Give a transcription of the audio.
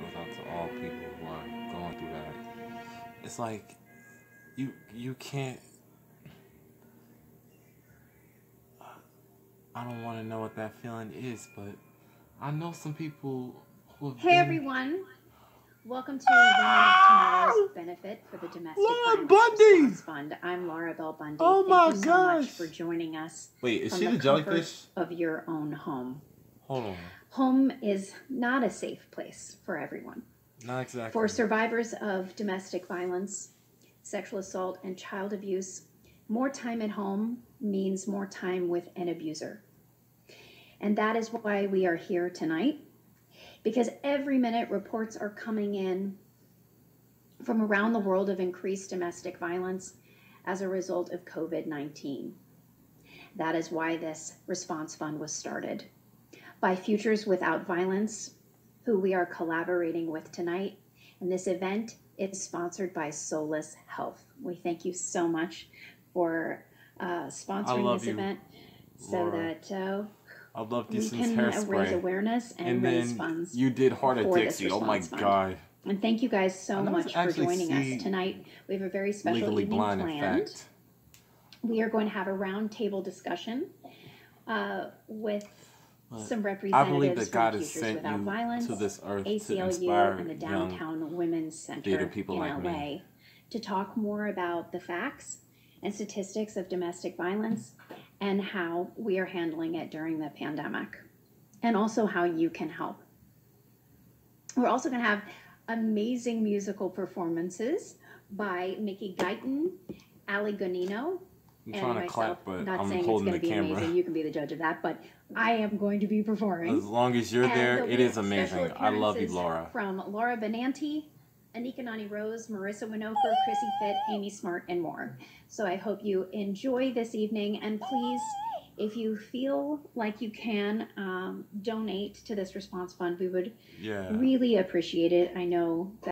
goes out to all people who are going through that. It's like you you can't. I don't want to know what that feeling is, but I know some people who have Hey been- everyone, welcome to Women of Tomorrow's benefit for the Domestic Laura Violence Bundy! Fund. I'm Laura Bell Bundy. Oh Thank my you so much gosh. for joining us Wait, is from she the the jellyfish? of your own home. Hold on, Home is not a safe place for everyone. not exactly. For survivors of domestic violence, sexual assault, and child abuse, more time at home means more time with an abuser. And that is why we are here tonight, because every minute reports are coming in from around the world of increased domestic violence as a result of COVID 19. That is why this response fund was started. By Futures Without Violence, who we are collaborating with tonight. And this event is sponsored by Soulless Health. We thank you so much for uh, sponsoring this you, event so Laura. that uh, I love we can uh, raise awareness and, And raise then funds. you did Hart of Dixie. Oh my fund. god. And thank you guys so much for joining us tonight. We have a very special Legally evening blind, planned. fact. We are going to have a roundtable discussion uh, with But some I representatives believe that God has sent you Violence, to this earth to ACLU, inspire and the Downtown Women's Center people in like LA me. to talk more about the facts and statistics of domestic violence and how we are handling it during the pandemic, and also how you can help. We're also going to have amazing musical performances by Mickey Guyton, Ali Gonino, I'm trying to myself. clap, but Not I'm saying it's holding going the to be camera. amazing. You can be the judge of that, but I am going to be performing. As long as you're And there, it is amazing. I love you, Laura. From Laura Benanti, Anika Noni Rose, Marissa Winokur, Chrissie Fit, Amy Smart, and more. So I hope you enjoy this evening, and please, if you feel like you can um, donate to this response fund, we would Yeah. really appreciate it. I know that.